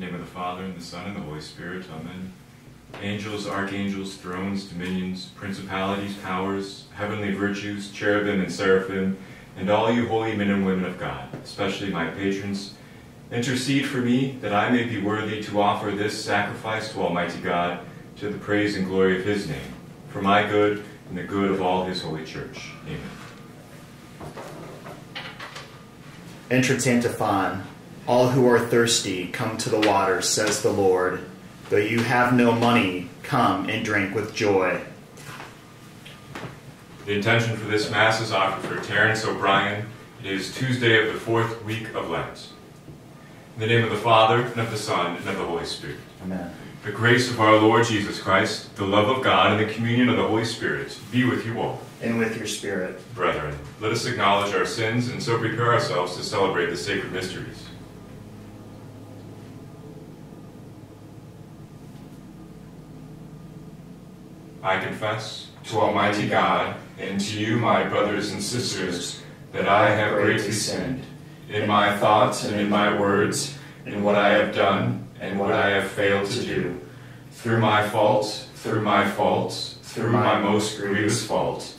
The name of the Father, and the Son, and the Holy Spirit. Amen. Angels, archangels, thrones, dominions, principalities, powers, heavenly virtues, cherubim and seraphim, and all you holy men and women of God, especially my patrons, intercede for me that I may be worthy to offer this sacrifice to Almighty God to the praise and glory of His name, for my good and the good of all His holy church. Amen. Entrance antiphon. All who are thirsty, come to the water, says the Lord. Though you have no money, come and drink with joy. The intention for this Mass is offered for Terence O'Brien. It is Tuesday of the fourth week of Lent. In the name of the Father, and of the Son, and of the Holy Spirit. Amen. The grace of our Lord Jesus Christ, the love of God, and the communion of the Holy Spirit be with you all. And with your spirit. Brethren, let us acknowledge our sins and so prepare ourselves to celebrate the sacred mysteries. I confess to Almighty God and to you, my brothers and sisters, that I have greatly sinned in my thoughts and in my words, in what I have done and what I have failed to do, through my fault, through my fault, through my most grievous fault.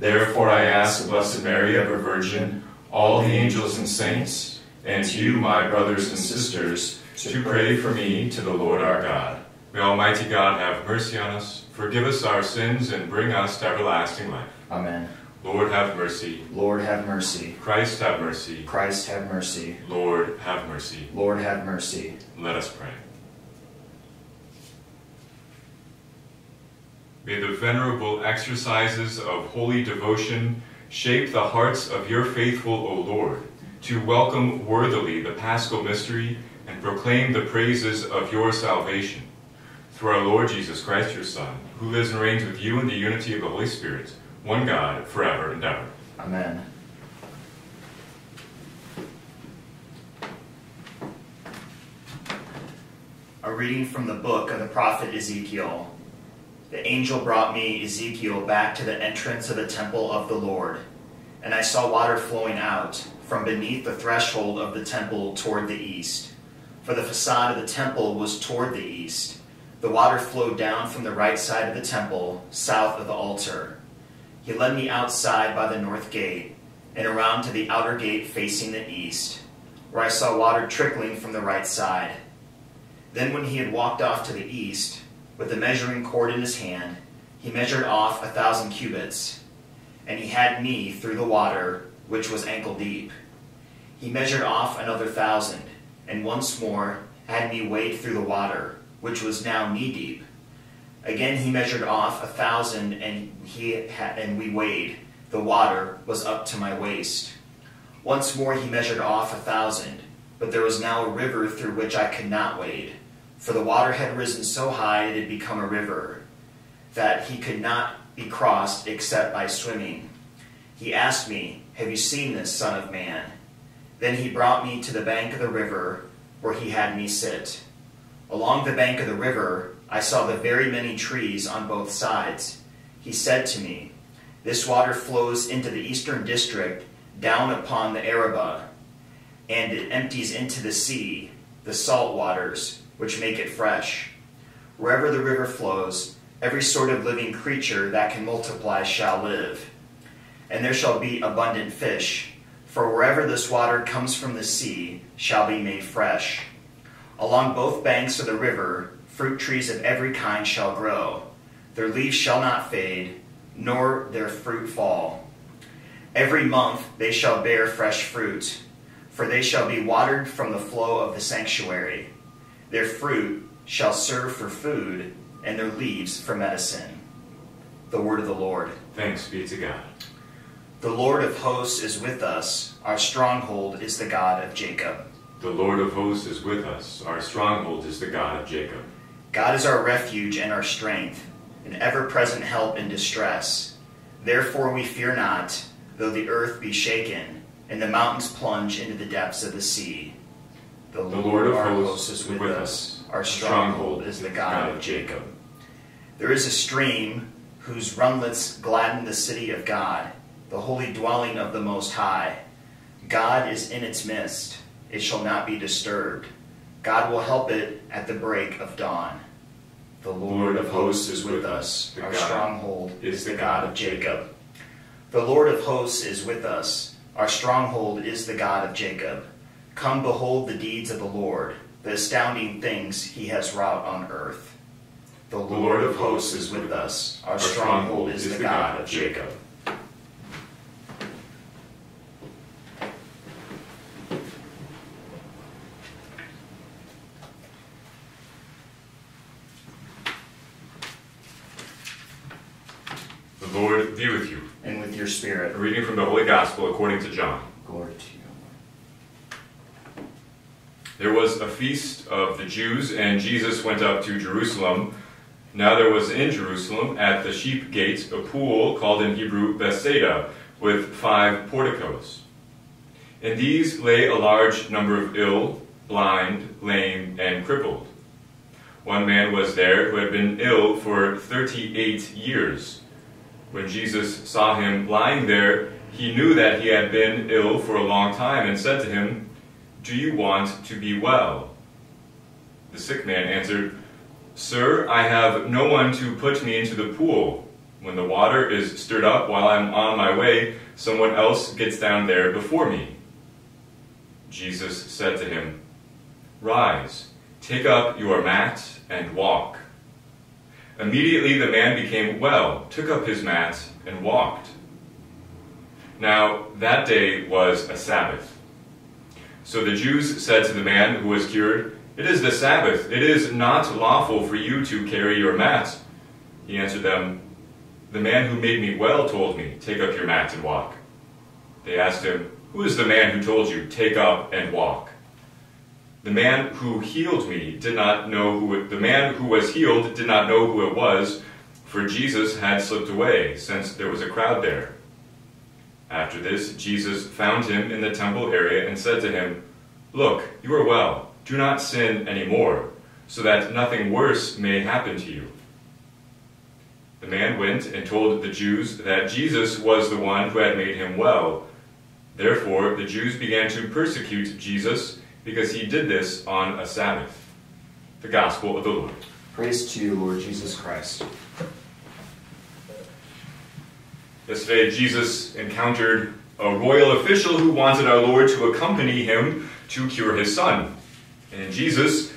Therefore I ask the Blessed Mary, ever Virgin, all the angels and saints, and you, my brothers and sisters, to pray for me to the Lord our God. May Almighty God have mercy on us, forgive us our sins, and bring us to everlasting life. Amen. Lord have mercy. Lord have mercy. Christ have mercy. Christ have mercy. Lord have mercy. Lord have mercy. Let us pray. May the venerable exercises of holy devotion shape the hearts of your faithful, O Lord, to welcome worthily the paschal mystery and proclaim the praises of your salvation. Through our Lord Jesus Christ, your Son, who lives and reigns with you in the unity of the Holy Spirit, one God, forever and ever. Amen. A reading from the book of the prophet Ezekiel. The angel brought me, Ezekiel, back to the entrance of the temple of the Lord, and I saw water flowing out from beneath the threshold of the temple toward the east. For the facade of the temple was toward the east. The water flowed down from the right side of the temple, south of the altar. He led me outside by the north gate, and around to the outer gate facing the east, where I saw water trickling from the right side. Then, when he had walked off to the east, with the measuring cord in his hand, he measured off a thousand cubits, and he had me through the water, which was ankle deep. He measured off another thousand, and once more had me wade through the water, which was now knee deep. Again he measured off a thousand, and he and we weighed. The water was up to my waist. Once more he measured off a thousand, but there was now a river through which I could not wade, for the water had risen so high it had become a river, that he could not be crossed except by swimming. He asked me, Have you seen this, Son of Man? Then he brought me to the bank of the river, where he had me sit. Along the bank of the river, I saw the very many trees on both sides. He said to me, This water flows into the eastern district, down upon the Arabah, and it empties into the sea, the salt waters, which make it fresh. Wherever the river flows, every sort of living creature that can multiply shall live. And there shall be abundant fish, for wherever this water comes from the sea shall be made fresh. Along both banks of the river, fruit trees of every kind shall grow. Their leaves shall not fade, nor their fruit fall. Every month they shall bear fresh fruit, for they shall be watered from the flow of the sanctuary. Their fruit shall serve for food, and their leaves for medicine. The word of the Lord. Thanks be to God. The Lord of hosts is with us. Our stronghold is the God of Jacob. The Lord of hosts is with us. Our stronghold is the God of Jacob. God is our refuge and our strength, an ever present help in distress. Therefore we fear not, though the earth be shaken, and the mountains plunge into the depths of the sea. The, The Lord of our hosts hosts is is with with us. us. Our stronghold is the God of Jacob. There is a stream whose runlets gladden the city of God, the holy dwelling of the Most High. God is in its midst. It shall not be disturbed. God will help it at the break of dawn. The Lord of hosts is with us. Our stronghold is the God of Jacob. The Lord of hosts is with us. Our stronghold is the God of Jacob. Come behold the deeds of the Lord, the astounding things he has wrought on earth. The Lord of hosts is with us. Our stronghold is the God of Jacob. The Lord be with you. And with your spirit. A reading from the Holy Gospel according to John. Glory to you. There was a feast of the Jews, and Jesus went up to Jerusalem. Now there was in Jerusalem, at the sheep gate, a pool called in Hebrew Bethesda, with five porticos. In these lay a large number of ill, blind, lame, and crippled. One man was there who had been ill for thirty eight years. When Jesus saw him lying there, he knew that he had been ill for a long time and said to him, Do you want to be well? The sick man answered, Sir, I have no one to put me into the pool. When the water is stirred up while I'm on my way, someone else gets down there before me. Jesus said to him, Rise, take up your mat and walk. Immediately the man became well, took up his mat, and walked. Now that day was a Sabbath. So the Jews said to the man who was cured, It is the Sabbath. It is not lawful for you to carry your mat. He answered them, The man who made me well told me, Take up your mat and walk. They asked him, Who is the man who told you, Take up and walk? The man who healed me did not know who it, the man who was healed did not know who it was, for Jesus had slipped away, since there was a crowd there. After this, Jesus found him in the temple area and said to him, Look, you are well. Do not sin any more, so that nothing worse may happen to you. The man went and told the Jews that Jesus was the one who had made him well. Therefore, the Jews began to persecute Jesus because he did this on a Sabbath. The Gospel of the Lord. Praise to you, Lord Jesus Christ. Yesterday, Jesus encountered a royal official who wanted our Lord to accompany him to cure his son. And Jesus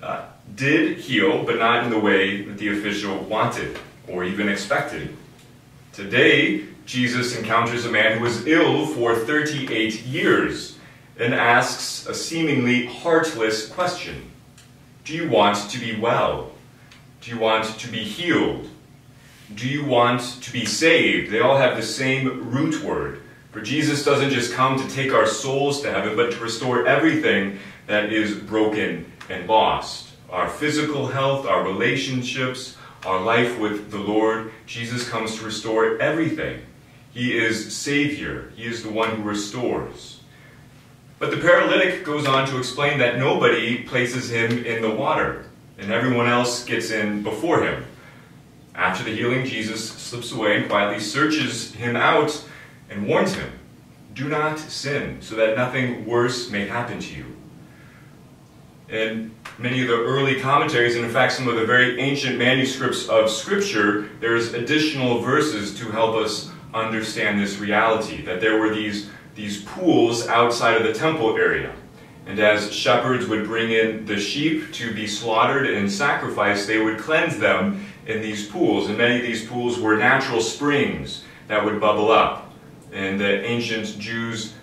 uh, did heal, but not in the way that the official wanted or even expected. Today, Jesus encounters a man who was ill for 38 years and asks a seemingly heartless question Do you want to be well? Do you want to be healed? Do you want to be saved? They all have the same root word. For Jesus doesn't just come to take our souls to heaven, but to restore everything that is broken and lost. Our physical health, our relationships, our life with the Lord. Jesus comes to restore everything. He is Savior. He is the one who restores. But the paralytic goes on to explain that nobody places him in the water, and everyone else gets in before him. After the healing, Jesus slips away and quietly searches him out and warns him Do not sin, so that nothing worse may happen to you. In many of the early commentaries, and in fact some of the very ancient manuscripts of Scripture, there's additional verses to help us understand this reality that there were these, these pools outside of the temple area. And as shepherds would bring in the sheep to be slaughtered and sacrificed, they would cleanse them in these pools. And many of these pools were natural springs that would bubble up. And the ancient Jews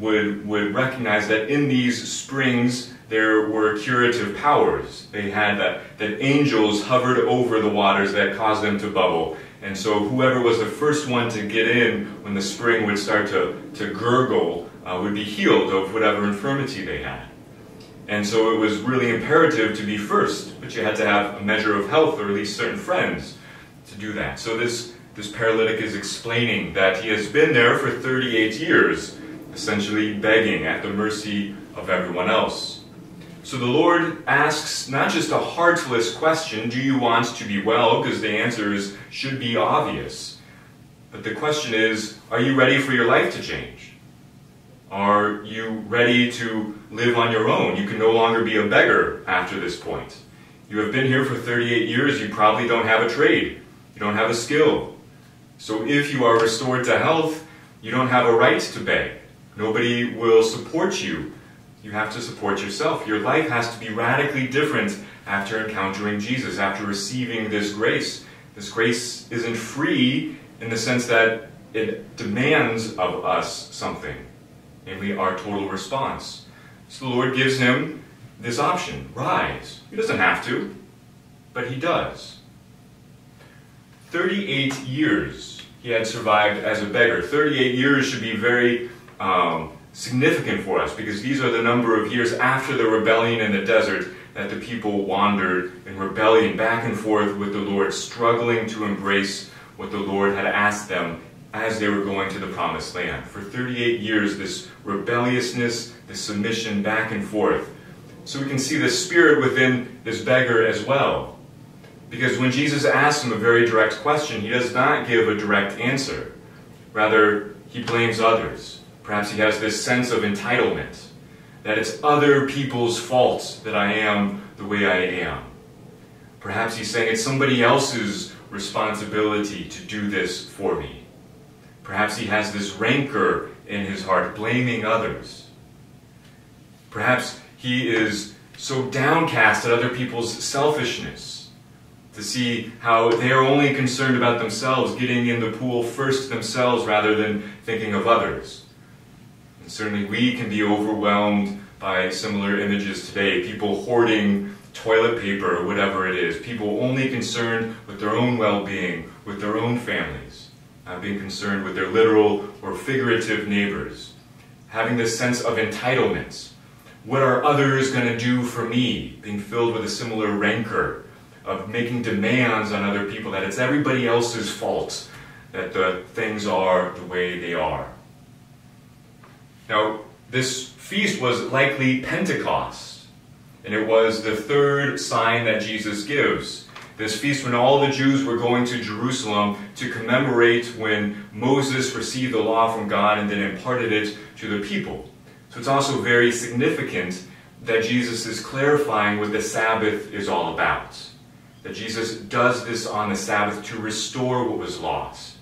would, would recognize that in these springs there were curative powers. They had that, that angels hovered over the waters that caused them to bubble. And so whoever was the first one to get in when the spring would start to, to gurgle uh, would be healed of whatever infirmity they had. And so it was really imperative to be first, but you had to have a measure of health or at least certain friends to do that. So this, this paralytic is explaining that he has been there for 38 years, essentially begging at the mercy of everyone else. So the Lord asks not just a heartless question, do you want to be well? Because the answers should be obvious. But the question is, are you ready for your life to change? Are you ready to live on your own? You can no longer be a beggar after this point. You have been here for 38 years, you probably don't have a trade, you don't have a skill. So if you are restored to health, you don't have a right to beg. Nobody will support you. You have to support yourself. Your life has to be radically different after encountering Jesus, after receiving this grace. This grace isn't free in the sense that it demands of us something, namely our total response. So the Lord gives him this option rise. He doesn't have to, but he does. 38 years he had survived as a beggar. 38 years should be very um, significant for us because these are the number of years after the rebellion in the desert that the people wandered in rebellion back and forth with the Lord, struggling to embrace what the Lord had asked them as they were going to the promised land. For 38 years, this rebelliousness, this submission back and forth. So we can see the spirit within this beggar as well. Because when Jesus asks him a very direct question, he does not give a direct answer. Rather, he blames others. Perhaps he has this sense of entitlement that it's other people's fault that I am the way I am. Perhaps he's saying it's somebody else's responsibility to do this for me. Perhaps he has this rancor in his heart, blaming others. Perhaps he is so downcast at other people's selfishness to see how they are only concerned about themselves, getting in the pool first themselves rather than thinking of others. And certainly we can be overwhelmed by similar images today. People hoarding toilet paper or whatever it is. People only concerned with their own well being, with their own families, being concerned with their literal or figurative neighbors. Having this sense of entitlement. What are others going to do for me? Being filled with a similar rancor of making demands on other people that it's everybody else's fault that the things are the way they are. Now, this feast was likely Pentecost, and it was the third sign that Jesus gives. This feast, when all the Jews were going to Jerusalem to commemorate when Moses received the law from God and then imparted it to the people. So it's also very significant that Jesus is clarifying what the Sabbath is all about. That Jesus does this on the Sabbath to restore what was lost.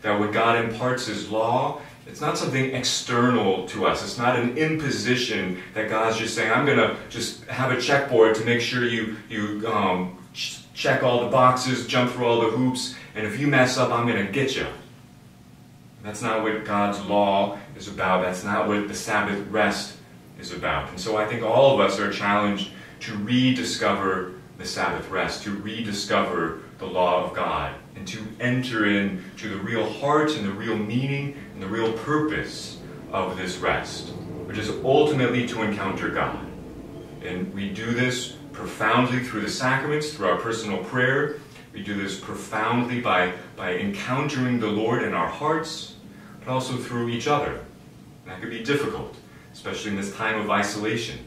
That when God imparts His law, it's not something external to us. It's not an imposition that God's just saying, I'm going to just have a checkboard to make sure you, you um, check all the boxes, jump through all the hoops, and if you mess up, I'm going to get you. That's not what God's law is about. That's not what the Sabbath rest is about. And so I think all of us are challenged to rediscover the Sabbath rest, to rediscover the law of God, and to enter into the real heart and the real meaning and the real purpose of this rest, which is ultimately to encounter God. And we do this profoundly through the sacraments, through our personal prayer. We do this profoundly by, by encountering the Lord in our hearts, but also through each other. That could be difficult, especially in this time of isolation.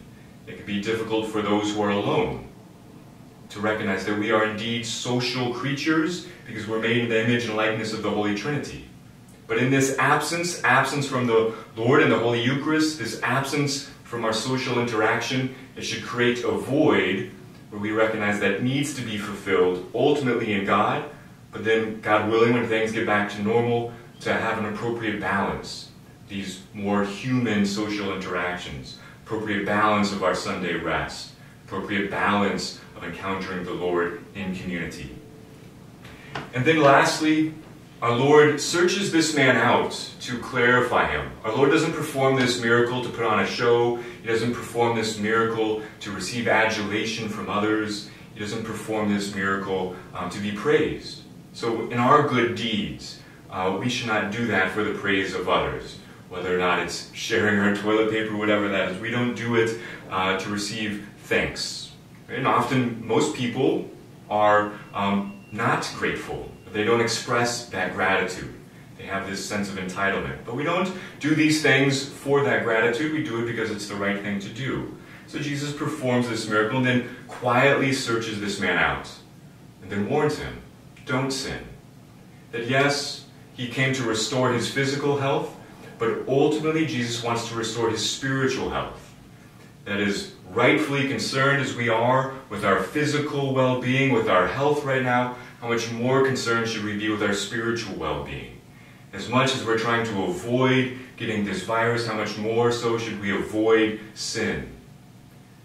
It could be difficult for those who are alone to recognize that we are indeed social creatures because we're made in the image and likeness of the Holy Trinity. But in this absence, absence from the Lord and the Holy Eucharist, this absence from our social interaction, it should create a void where we recognize that needs to be fulfilled ultimately in God, but then, God willing, when things get back to normal, to have an appropriate balance. These more human social interactions, appropriate balance of our Sunday rest, appropriate balance of encountering the Lord in community. And then lastly, our Lord searches this man out to clarify him. Our Lord doesn't perform this miracle to put on a show. He doesn't perform this miracle to receive adulation from others. He doesn't perform this miracle um, to be praised. So, in our good deeds, uh, we should not do that for the praise of others, whether or not it's sharing our toilet paper, whatever that is. We don't do it uh, to receive thanks. And often, most people are um, not grateful. They don't express that gratitude. They have this sense of entitlement. But we don't do these things for that gratitude. We do it because it's the right thing to do. So Jesus performs this miracle and then quietly searches this man out and then warns him don't sin. That yes, he came to restore his physical health, but ultimately Jesus wants to restore his spiritual health. That is, rightfully concerned as we are with our physical well being, with our health right now, how much more concerned should we be with our spiritual well being? As much as we're trying to avoid getting this virus, how much more so should we avoid sin?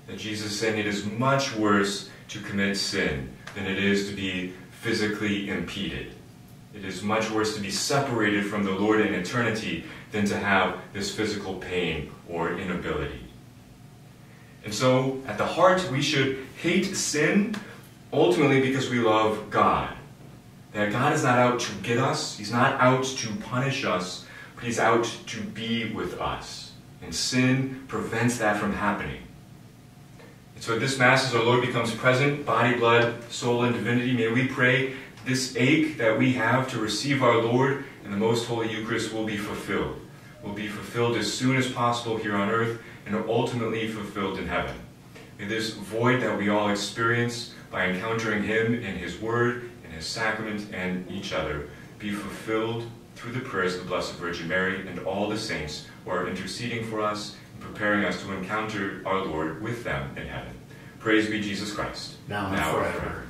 That Jesus saying it is much worse to commit sin than it is to be physically impeded. It is much worse to be separated from the Lord in eternity than to have this physical pain or inability. And so, at the heart, we should hate sin ultimately because we love God. That God is not out to get us, He's not out to punish us, but He's out to be with us. And sin prevents that from happening. And so, at this Mass, as our Lord becomes present, body, blood, soul, and divinity, may we pray this ache that we have to receive our Lord and the most holy Eucharist will be fulfilled. Will be fulfilled as soon as possible here on earth and ultimately fulfilled in heaven. May this void that we all experience by encountering Him in His Word, in His sacrament, and each other be fulfilled through the prayers of the Blessed Virgin Mary and all the saints who are interceding for us and preparing us to encounter our Lord with them in heaven. Praise be Jesus Christ. Now and forever.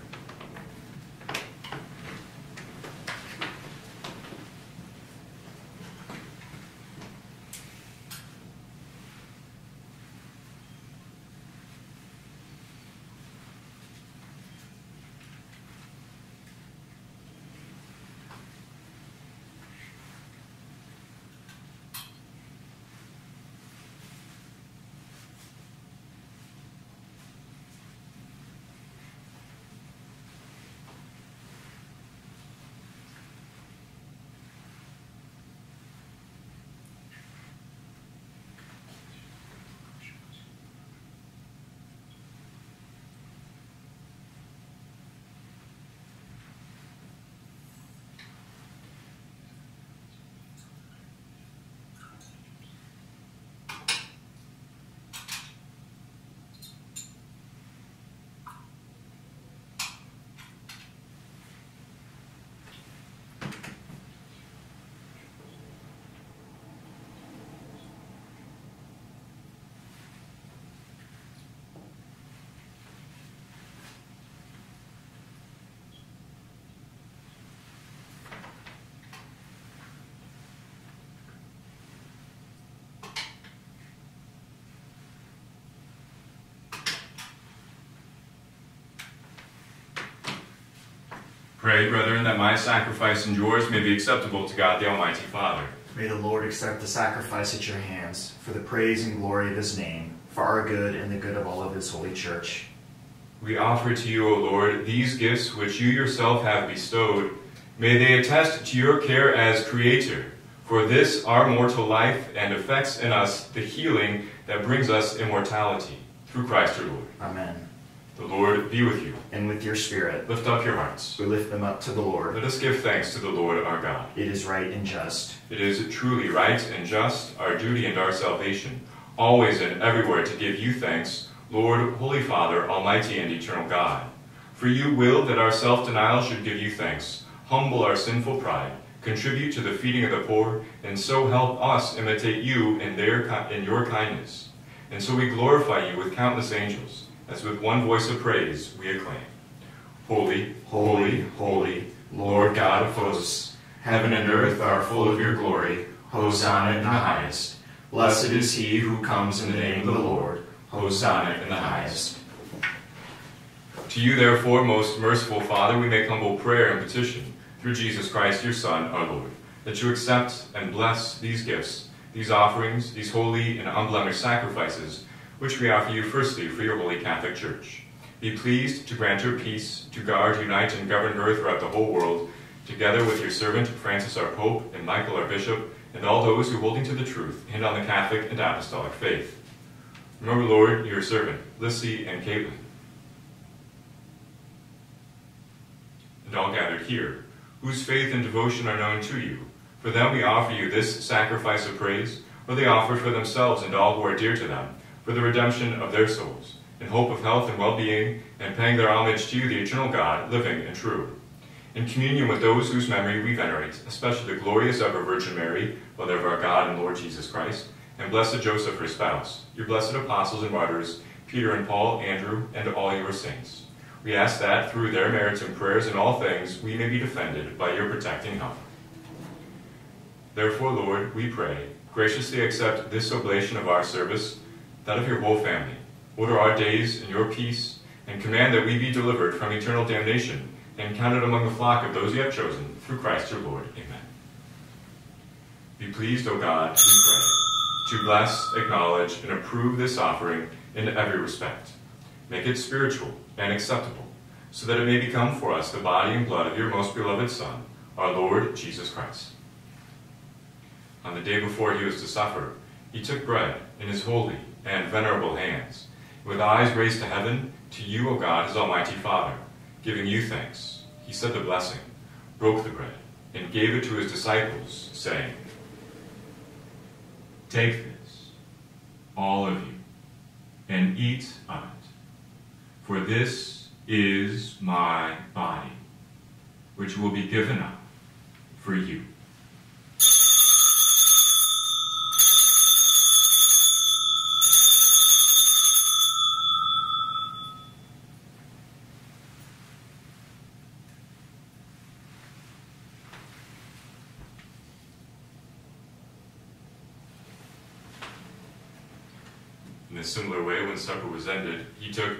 Pray, brethren, that my sacrifice and yours may be acceptable to God the Almighty Father. May the Lord accept the sacrifice at your hands for the praise and glory of his name, for our good and the good of all of his holy church. We offer to you, O Lord, these gifts which you yourself have bestowed. May they attest to your care as Creator, for this our mortal life and effects in us the healing that brings us immortality. Through Christ our Lord. Amen. The Lord be with you. And with your spirit. Lift up your hearts. We lift them up to the Lord. Let us give thanks to the Lord our God. It is right and just. It is truly right and just, our duty and our salvation, always and everywhere to give you thanks, Lord, Holy Father, Almighty and Eternal God. For you will that our self-denial should give you thanks, humble our sinful pride, contribute to the feeding of the poor, and so help us imitate you in, their, in your kindness. And so we glorify you with countless angels as with one voice of praise we acclaim. Holy, holy, holy, Lord God of hosts, heaven and earth are full of your glory. Hosanna in the highest. Blessed is he who comes in the name of the Lord. Hosanna in the highest. To you, therefore, most merciful Father, we make humble prayer and petition through Jesus Christ, your Son, our Lord, that you accept and bless these gifts, these offerings, these holy and unblemished sacrifices which we offer you firstly for your holy Catholic Church. Be pleased to grant her peace, to guard, unite, and govern her throughout the whole world, together with your servant Francis our Pope, and Michael our Bishop, and all those who, holding to the truth, hand on the Catholic and Apostolic faith. Remember, Lord, your servant, Lissy and Caitlin, and all gathered here, whose faith and devotion are known to you. For them we offer you this sacrifice of praise, or they offer for themselves and all who are dear to them, for the redemption of their souls, in hope of health and well-being, and paying their homage to you, the eternal God, living and true. in communion with those whose memory we venerate, especially the glorious ever Virgin Mary, Mother of our God and Lord Jesus Christ, and blessed Joseph, her spouse, your blessed apostles and martyrs, Peter and Paul, Andrew, and all your saints. We ask that, through their merits and prayers in all things, we may be defended by your protecting help. Therefore, Lord, we pray, graciously accept this oblation of our service, that of your whole family. Order our days in your peace, and command that we be delivered from eternal damnation and counted among the flock of those you have chosen, through Christ your Lord. Amen. Be pleased, O God, we pray, to bless, acknowledge, and approve this offering in every respect. Make it spiritual and acceptable, so that it may become for us the body and blood of your most beloved Son, our Lord Jesus Christ. On the day before he was to suffer, he took bread in his holy and venerable hands, with eyes raised to heaven, to you, O God, his almighty Father Giving you thanks, he said the blessing, broke the bread, and gave it to his disciples, saying, Take this, all of you, and eat of it, for this is my body, which will be given up for you. In a similar way, when supper was ended, he took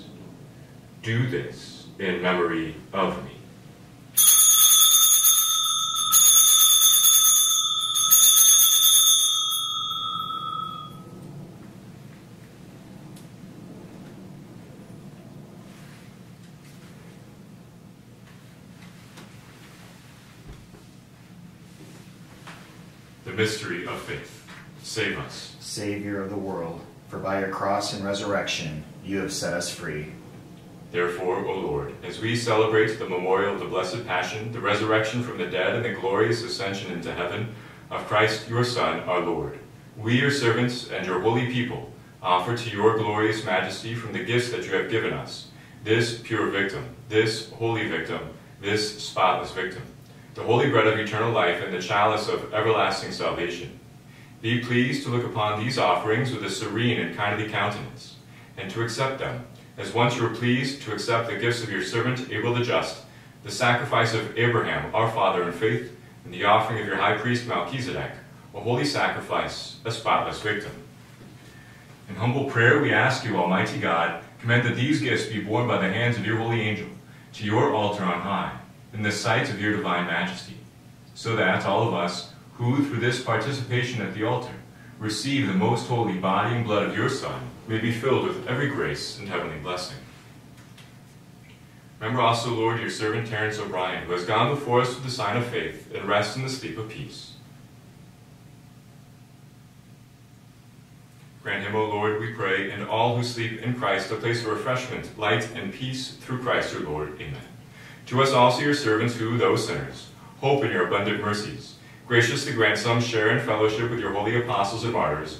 Do this in memory of me. The mystery of faith. Save us. Savior of the world for by your cross and resurrection you have set us free. Therefore, O Lord, as we celebrate the memorial of the blessed Passion, the resurrection from the dead, and the glorious ascension into heaven of Christ your Son, our Lord, we, your servants and your holy people, offer to your glorious majesty from the gifts that you have given us this pure victim, this holy victim, this spotless victim, the holy bread of eternal life, and the chalice of everlasting salvation. Be pleased to look upon these offerings with a serene and kindly countenance, and to accept them, as once you were pleased to accept the gifts of your servant Abel the just, the sacrifice of Abraham, our father in faith, and the offering of your high priest Melchizedek, a holy sacrifice, a spotless victim. In humble prayer, we ask you, Almighty God, command that these gifts be borne by the hands of your holy angel to your altar on high, in the sight of your divine majesty, so that all of us, who, through this participation at the altar, receive the most holy body and blood of your Son, may be filled with every grace and heavenly blessing. Remember also, Lord, your servant Terence O'Brien, who has gone before us with the sign of faith, and rest in the sleep of peace. Grant him, O Lord, we pray, and all who sleep in Christ a place of refreshment, light, and peace through Christ our Lord. Amen. To us also, your servants, who, though sinners, hope in your abundant mercies, graciously grant some share in fellowship with your holy apostles and martyrs,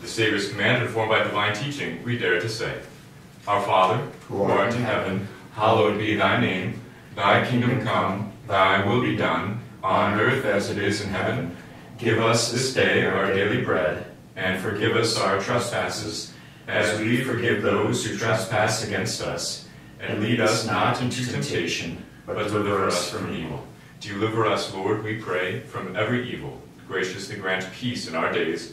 The Savior's command, informed by divine teaching, we dare to say, Our Father, who art in heaven, hallowed be thy name. Thy kingdom come, thy will be done, on earth as it is in heaven. Give us this day our daily bread, and forgive us our trespasses, as we forgive those who trespass against us. And lead us not into temptation, but deliver us from evil. Deliver us, Lord, we pray, from every evil. Graciously grant peace in our days,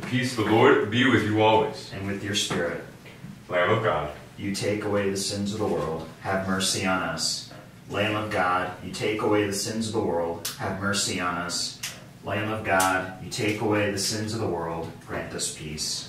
The peace of the Lord be with you always. And with your spirit, Lamb of God, you take away the sins of the world. Have mercy on us. Lamb of God, you take away the sins of the world. Have mercy on us. Lamb of God, you take away the sins of the world. Grant us peace.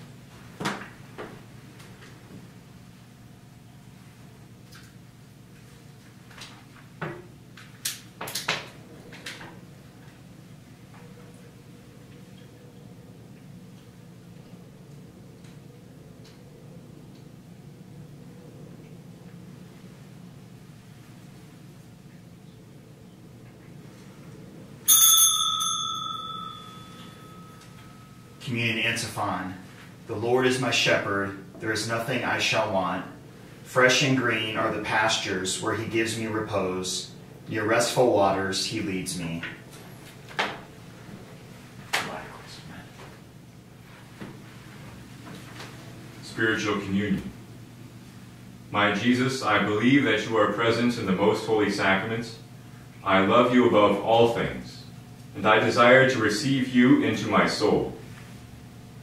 Communion Antiphon. The Lord is my shepherd, there is nothing I shall want. Fresh and green are the pastures where he gives me repose. Near restful waters he leads me. Spiritual Communion. My Jesus, I believe that you are present in the most holy sacrament. I love you above all things, and I desire to receive you into my soul.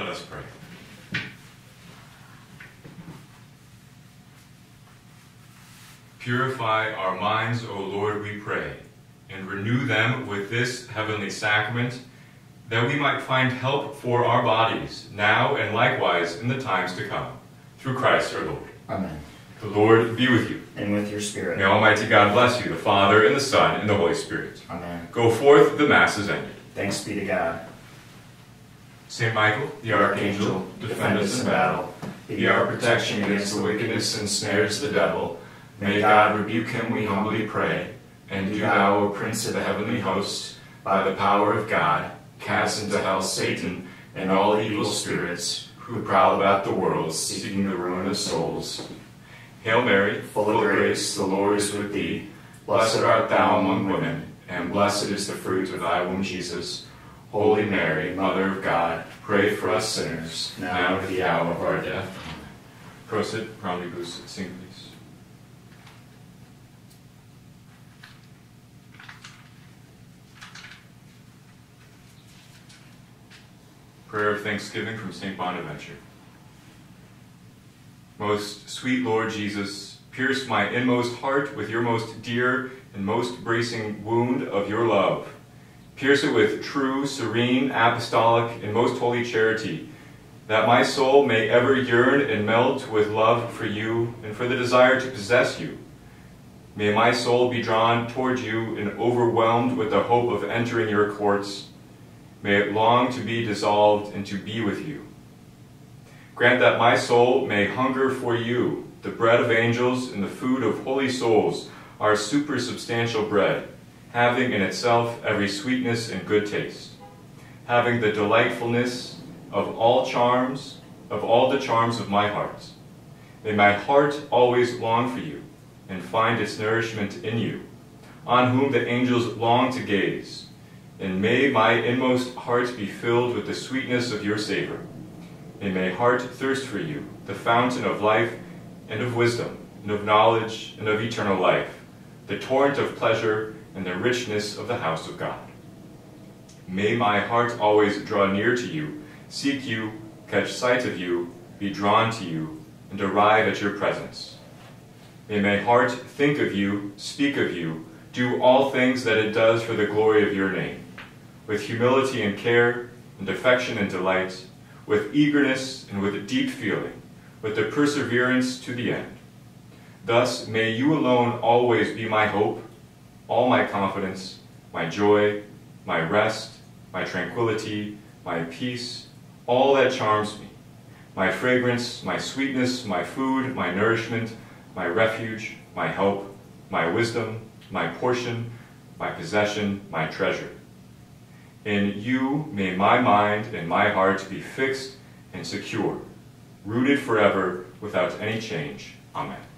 Let us pray. Purify our minds, O Lord, we pray, and renew them with this heavenly sacrament, that we might find help for our bodies, now and likewise in the times to come. Through Christ our Lord. Amen. The Lord be with you. And with your spirit. May Almighty God bless you, the Father, and the Son, and the Holy Spirit. Amen. Go forth, the Mass is ended. Thanks be to God. Saint Michael, the Archangel, defend us in battle. Be our protection against the wickedness and snares of the devil. May God rebuke him, we humbly pray. And do thou, O Prince of the heavenly host, by the power of God, cast into hell Satan and all evil spirits who prowl about the world seeking the ruin of souls. Hail Mary, full of grace, the Lord is with thee. Blessed art thou among women, and blessed is the fruit of thy womb, Jesus. Holy Mary, Mother of God, pray for us sinners, now and at the hour of our death. Prosit, Promnibus, sing please. Prayer of Thanksgiving from St. Bonaventure. Most sweet Lord Jesus, pierce my inmost heart with your most dear and most bracing wound of your love. Pierce it with true, serene, apostolic, and most holy charity, that my soul may ever yearn and melt with love for you and for the desire to possess you. May my soul be drawn toward you and overwhelmed with the hope of entering your courts. May it long to be dissolved and to be with you. Grant that my soul may hunger for you, the bread of angels and the food of holy souls, our supersubstantial bread, having in itself every sweetness and good taste, having the delightfulness of all charms, of all the charms of my heart. May my heart always long for you and find its nourishment in you, on whom the angels long to gaze. And may my inmost heart be filled with the sweetness of your savor. And may heart thirst for you, the fountain of life and of wisdom, and of knowledge and of eternal life, the torrent of pleasure and the richness of the house of God. May my heart always draw near to you, seek you, catch sight of you, be drawn to you, and arrive at your presence. May my heart think of you, speak of you, do all things that it does for the glory of your name, with humility and care, and affection and delight, with eagerness and with deep feeling, with the perseverance to the end. Thus may you alone always be my hope, all my confidence, my joy, my rest, my tranquility, my peace, all that charms me, my fragrance, my sweetness, my food, my nourishment, my refuge, my help, my wisdom, my portion, my possession, my treasure. In you may my mind and my heart be fixed and secure, rooted forever without any change. Amen.